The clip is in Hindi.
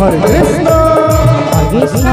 हरे कृष्णा कृष्णा